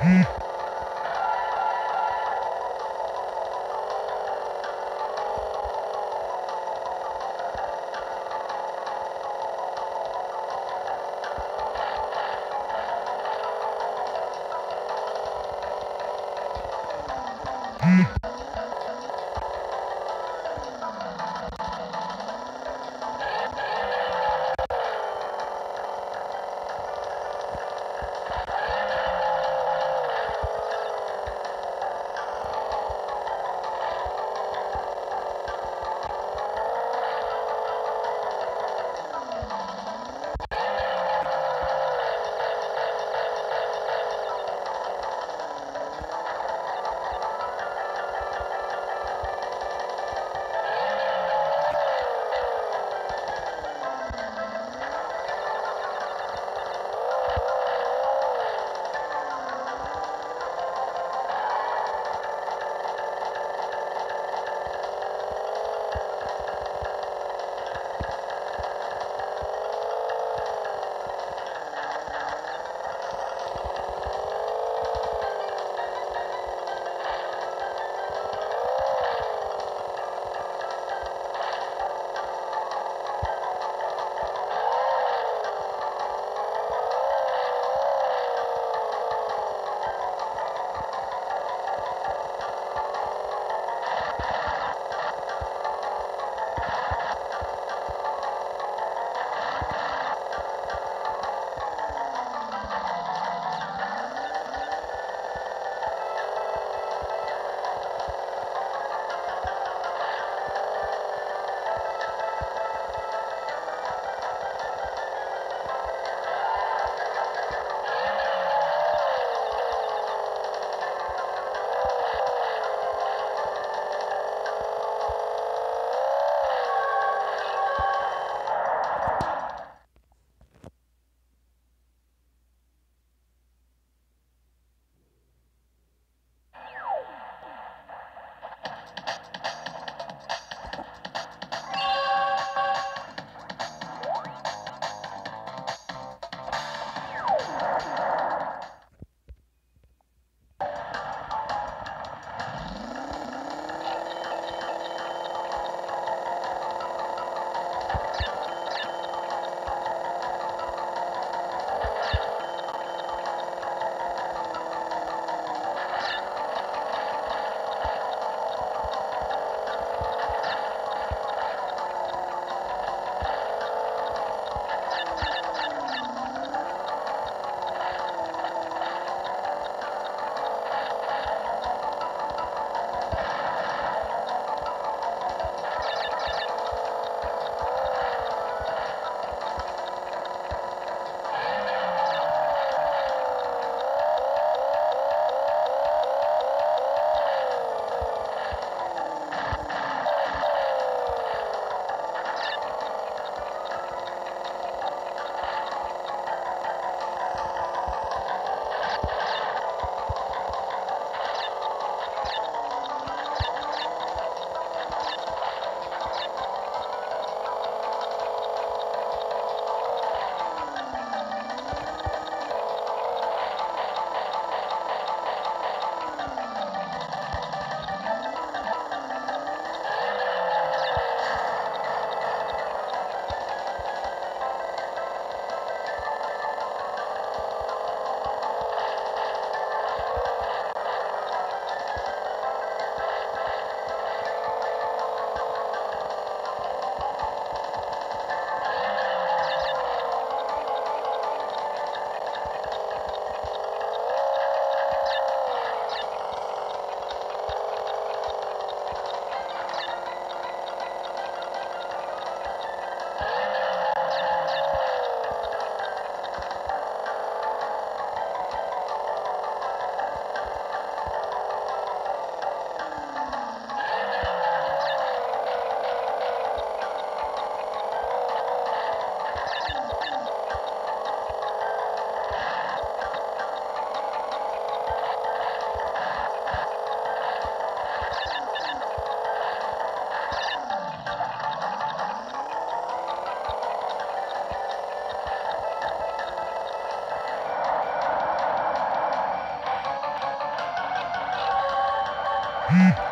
Hmm. Hmm.